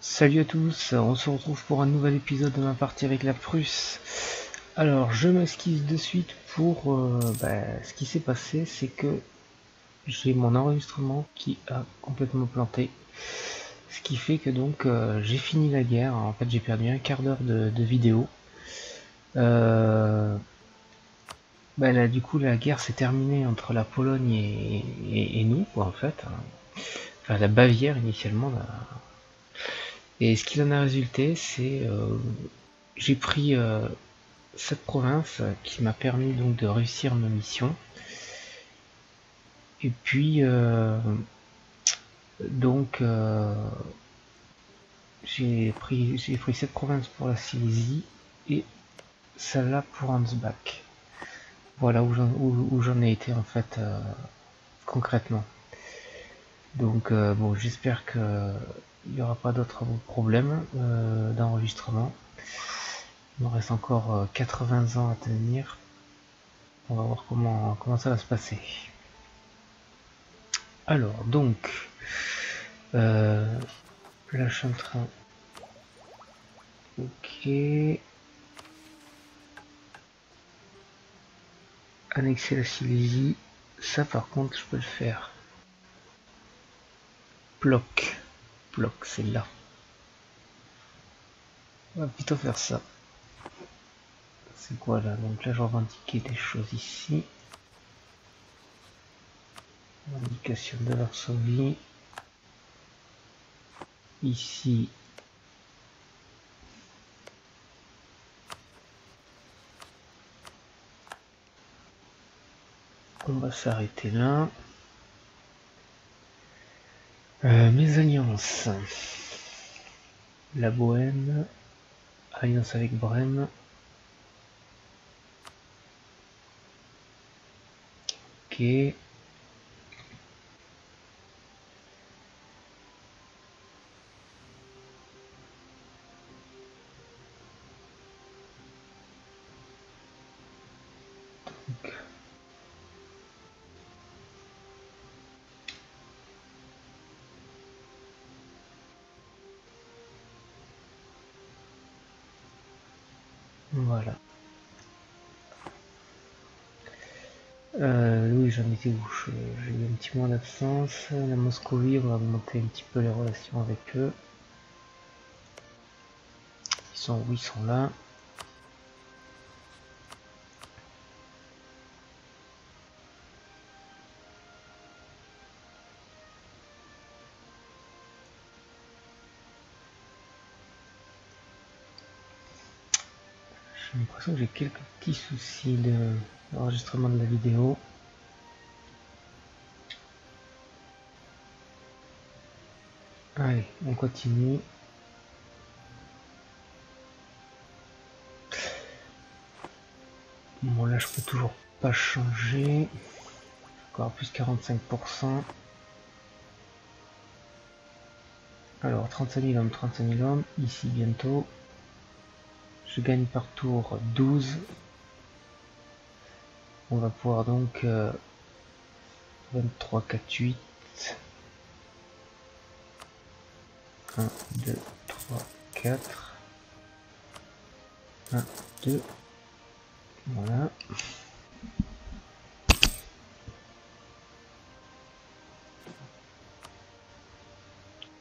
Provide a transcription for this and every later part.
Salut à tous, on se retrouve pour un nouvel épisode de ma partie avec la Prusse. Alors, je m'esquisse de suite pour euh, bah, ce qui s'est passé, c'est que j'ai mon enregistrement qui a complètement planté. Ce qui fait que donc euh, j'ai fini la guerre. En fait, j'ai perdu un quart d'heure de, vidéo. Euh, bah, là, du coup, la guerre s'est terminée entre la Pologne et, nous, en fait. Enfin, la Bavière initialement. Et ce qu'il en a résulté, c'est euh, j'ai pris euh, cette province qui m'a permis donc de réussir ma mission. Et puis euh, donc j'ai pris j'ai pris cette province pour la Silésie et celle-là pour Ansbach. Voilà où j'en ai été en fait concrètement. Donc bon j'espère que il n'y aura pas d'autres problèmes euh, d'enregistrement. Il nous reste encore 80 euh, ans à tenir. On va voir comment, ça va se passer. Alors, donc, euh, là train. Ok. Annexer la Silésie. Ça, par contre, je peux le faire. Bloc bloc, c'est là. On va plutôt faire ça. C'est quoi là? Donc là, je vais indiquer des choses ici. Indication de Varsovie. Ici. On va s'arrêter là. Euh, mes alliances. La Bohème. Alliance avec Brême. Ok. J'ai eu un petit mois d'absence. La Moscovie, on va augmenter un petit peu les relations avec eux. Ils sont où? Ils sont là. J'ai l'impression que j'ai quelques petits soucis d'enregistrement de, la vidéo. On continue. Bon là je peux toujours pas changer. Encore plus 45%. Alors 35 000 hommes, 35 000 hommes, ici bientôt. Je gagne par tour 12. On va pouvoir donc 23, 4, 8. 1, 2, 3, 4. 1, 2. Voilà.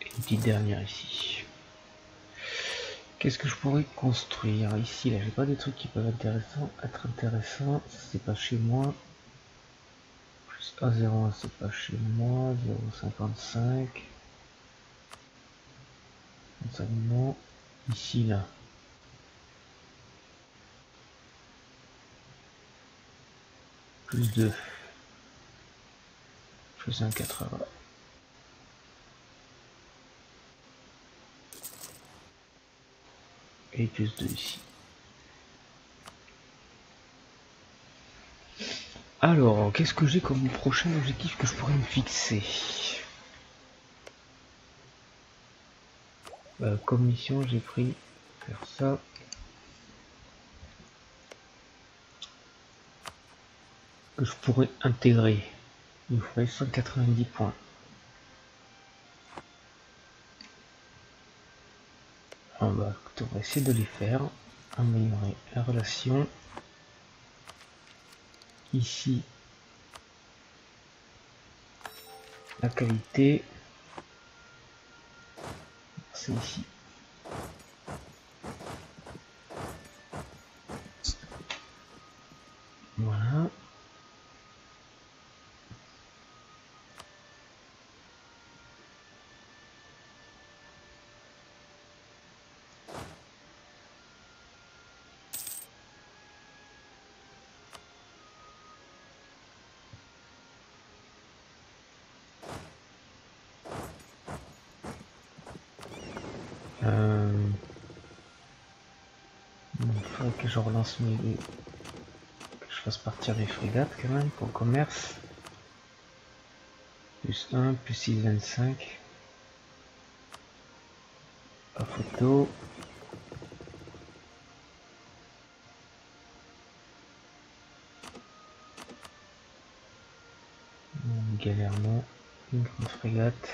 Et une petite dernière ici. Qu'est-ce que je pourrais construire ici Là, j'ai pas des trucs qui peuvent intéressant, être intéressants. C'est pas chez moi. Plus A01, c'est pas chez moi. 0,55. Non. Ici, là. Plus 2. Je fais un 4 heures. et plus de ici. Alors, qu'est-ce que j'ai comme prochain objectif que je pourrais me fixer? Euh, Comme mission, j'ai pris faire ça. Que je pourrais intégrer. Il me faudrait 190 points. on va essayer de les faire. Améliorer la relation. Ici, la qualité. C'est ici. Voilà. Euh... Il que je relance mes... que je fasse partir les frégates quand même pour le commerce. Plus 1, plus 6, 25. La photo. Galèrement, une grande frégate.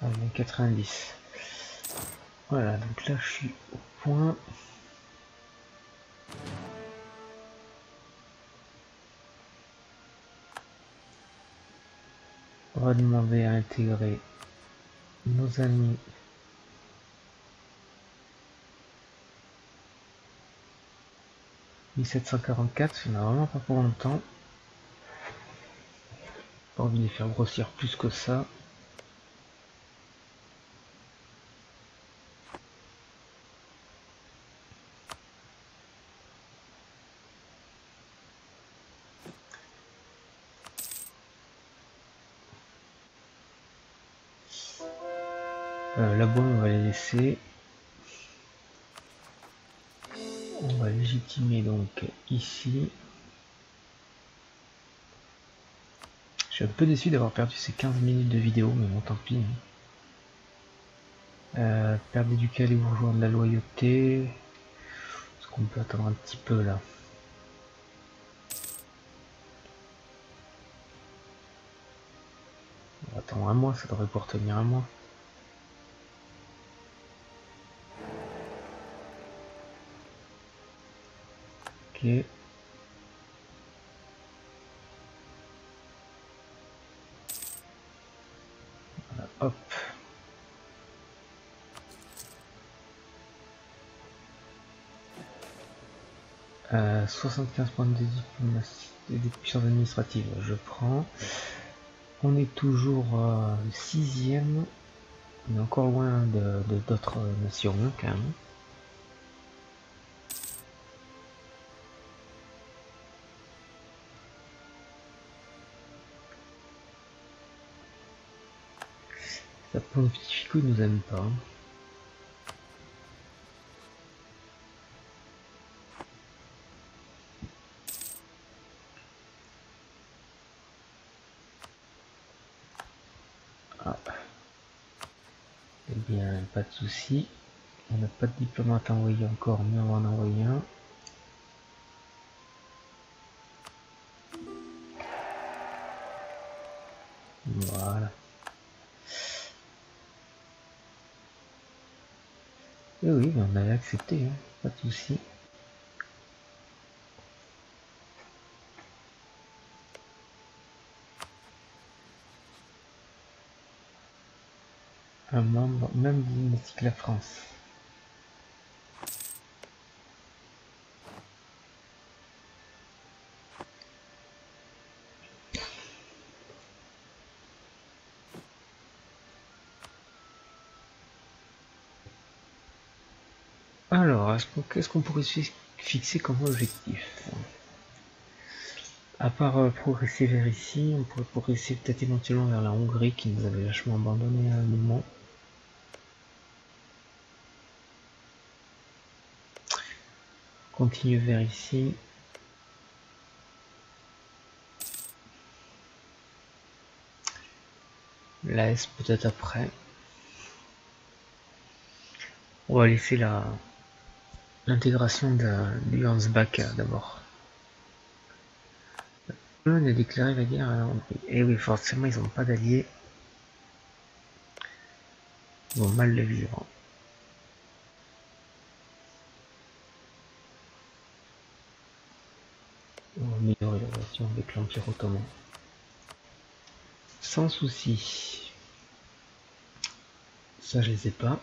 Allez, 90. Voilà, donc là je suis au point. On va demander à intégrer nos amis « 1744, il n'y en a vraiment pas pour longtemps. Pas envie de les faire grossir plus que ça. Là-bas, on va les laisser. On va légitimer donc ici. Je suis un peu déçu d'avoir perdu ces 15 minutes de vidéo, mais bon, tant pis. Hein. Euh, perdre du calibre jouant de la loyauté. Est-ce qu'on peut attendre un petit peu là On va attendre un mois, ça devrait pouvoir tenir un mois. Hop. Euh, 75 points de diplomatie et des puissances administratives, je prends. On est toujours euh, sixième. On est encore loin de d'autres nations hein, quand même. La pontifico nous aime pas. Ah. Eh bien, pas de souci. On n'a pas de diplomate envoyé encore, mais on va en envoyer un. Voilà. Et oui, on avait accepté, hein. pas de souci. Un membre, même dynastique la France. Alors, qu'est-ce qu'on pourrait fixer comme objectif À part euh, progresser vers ici, on pourrait progresser peut-être éventuellement vers la Hongrie qui nous avait vachement abandonné à un moment. Continue vers ici. L'Est peut-être après. On va laisser la, l'intégration du Hansbach d'abord. On a déclaré la guerre à la Hongrie. Et oui, forcément, ils n'ont pas d'alliés. Ils vont mal le vivre. On améliorer la relation avec l'Empire ottoman. Sans souci. Ça, je les ai pas.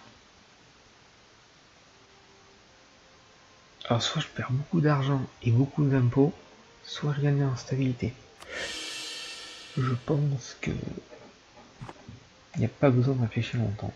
Alors, soit je perds beaucoup d'argent et beaucoup d'impôts, soit je gagne en stabilité. Je pense que il n'y a pas besoin de réfléchir longtemps.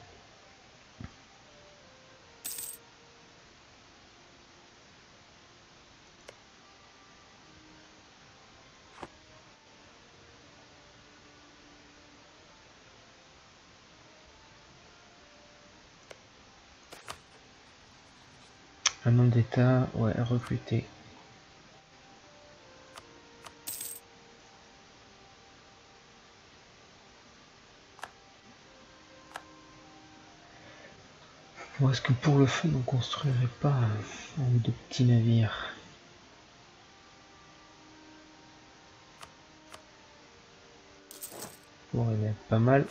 D'état, ouais, recruter. Ou est-ce que pour le feu, on construirait pas un, deux petits navires? Pourrait être pas mal.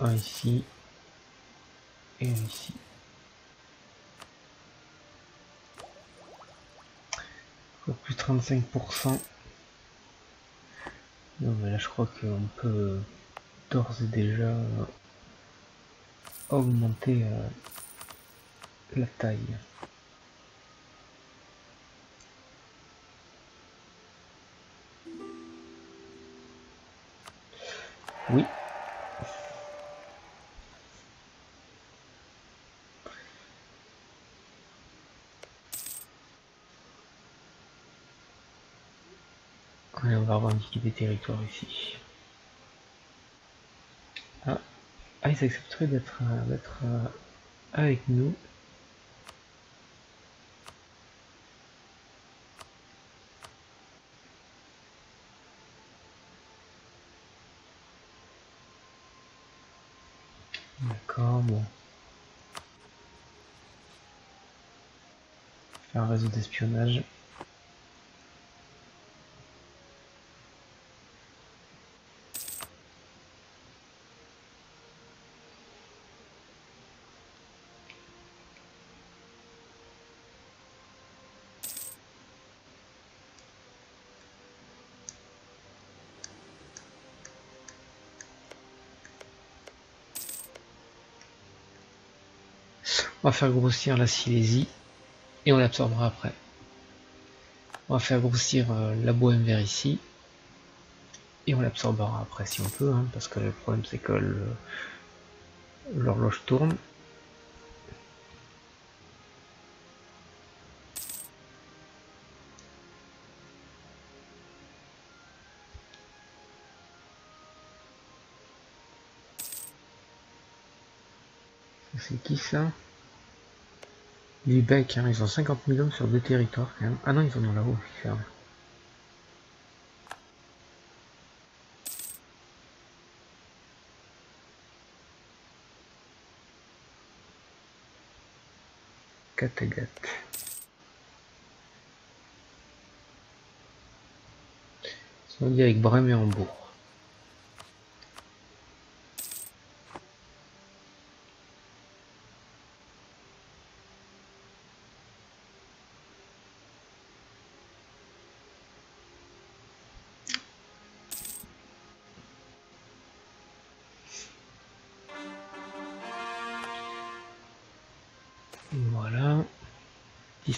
Un ici et un ici. plus 35%. Non mais là je crois qu'on peut d'ores et déjà augmenter euh, la taille. Oui, on va revendiquer des territoires ici. Ah, ah ils accepteraient d'être euh, euh, avec nous. D'accord, bon. Un réseau d'espionnage. On va faire grossir la Silésie et on l'absorbera après. On va faire grossir euh, la bohème vers ici et on l'absorbera après si on peut, hein, parce que le problème c'est que l'horloge tourne. C'est qui ça? Lubeck, hein, ils ont 50 000 hommes sur deux territoires quand même. Ah non, ils sont dans là-haut, ferme. Kattegat. Ils sont dit avec Brême et Hambourg.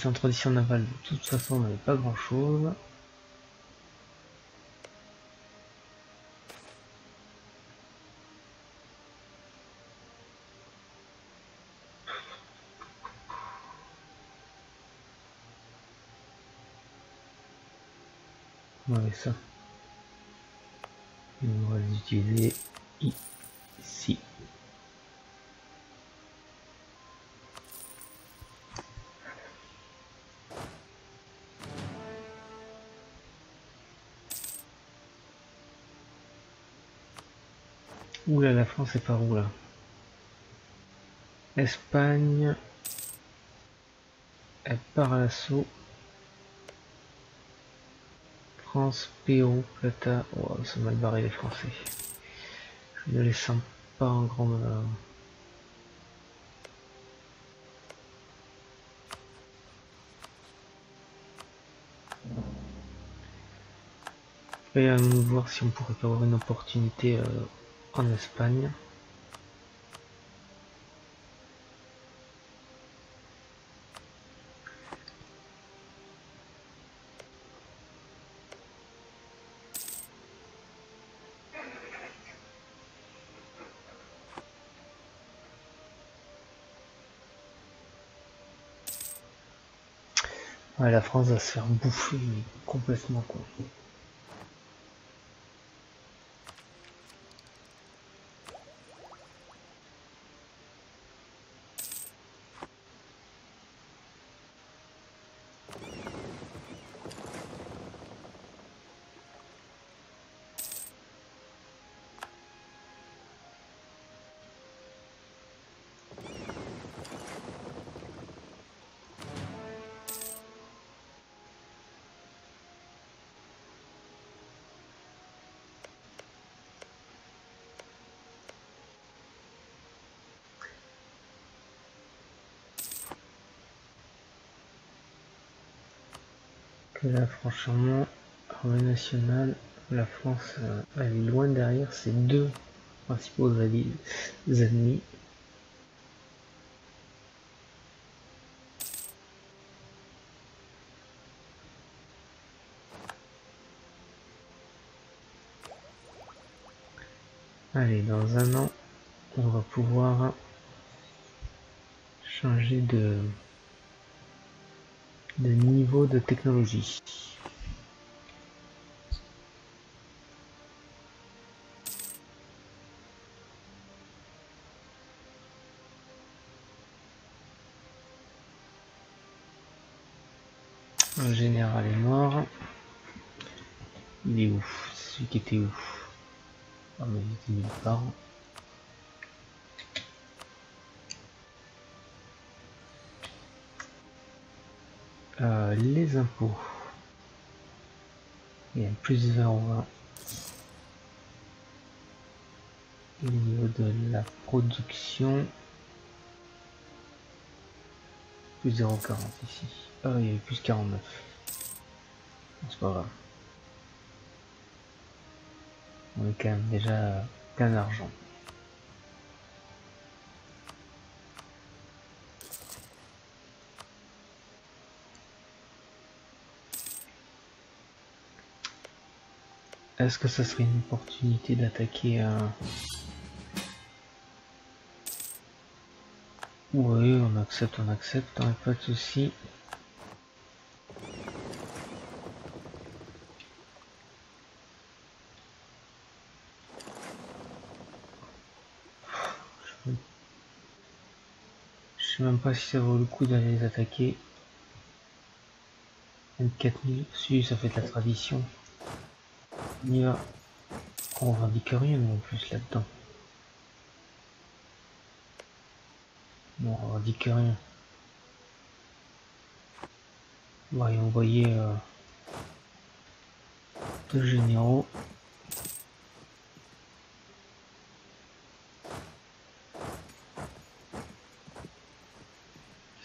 En tradition navale, de toute façon, on n'avait pas grand chose. Va ça. on va les utiliser Oula, la France est par où là? Espagne. Elle part à l'assaut. France, Pérou, Plata. Oh, c'est mal barré les Français. Je ne les sens pas en grand malheur. Et à nous voir si on pourrait avoir une opportunité euh, en Espagne. Ouais, la France va se faire bouffer complètement quoi. Là franchement armée nationale la France euh, elle est loin derrière ses deux principaux ennemis. Allez, dans un an, on va pouvoir changer de de niveau de technologie. Le général est mort. Il est où? Celui qui était où? Ah mais il était nulle part. Euh, les impôts. Il y a plus 20 Au niveau de la production, plus 0,40 ici. Ah, il y a plus 49. C'est pas grave. On est quand même déjà plein d'argent. Est-ce que ça serait une opportunité d'attaquer un... Oui, on accepte, on accepte, hein, pas de souci. Je sais même pas si ça vaut le coup d'aller les attaquer. 24 000, si ça fait de la tradition. On y va. On revendique rien en plus là-dedans. On revendique rien. On va y envoyer euh, deux généraux.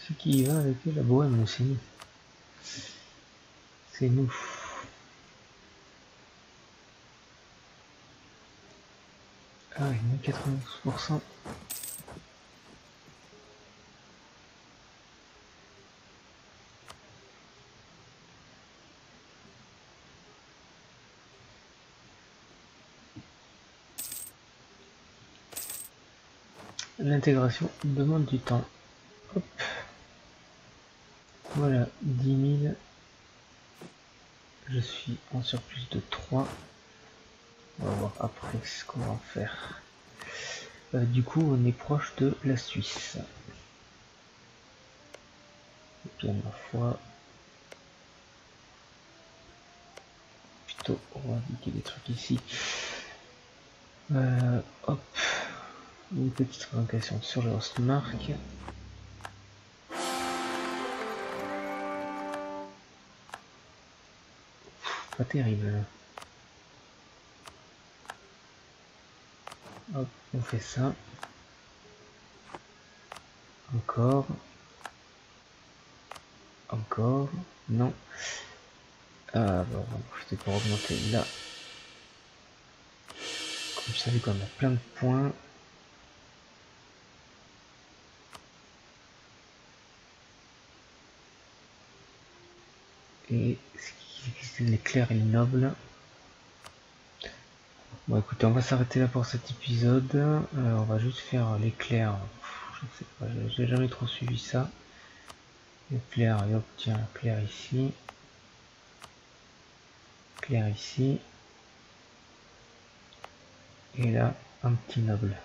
Ce qui va avec la bohème, c'est nous. C'est nous. Ah oui, 92%. L'intégration demande du temps. Hop. Voilà, 10 000. Je suis en surplus de 3. On va voir après ce qu'on va faire. Euh, du coup, on est proche de la Suisse. Et bien ma foi. Plutôt, on va indiquer des trucs ici. Euh, hop. Une petite revocation sur le mark. Pas terrible. Hop, on fait ça. Encore. Encore. Non. Ah, bon, profiter pour augmenter là. Comme ça, vu qu'on a plein de points. Et l'éclair est noble. Bon écoutez, on va s'arrêter là pour cet épisode. Euh, on va juste faire l'éclair. Je sais pas, j'ai jamais trop suivi ça. L'éclair, et obtient clair ici. Clair ici. Et là, un petit noble.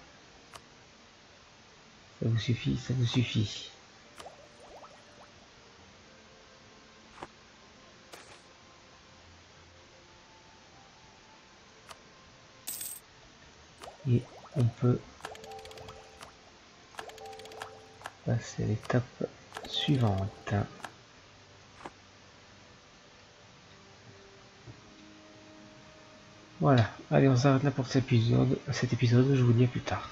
Ça vous suffit, ça vous suffit. et on peut passer à l'étape suivante. Voilà, allez on s'arrête là pour cet épisode, cet épisode, je vous dis à plus tard.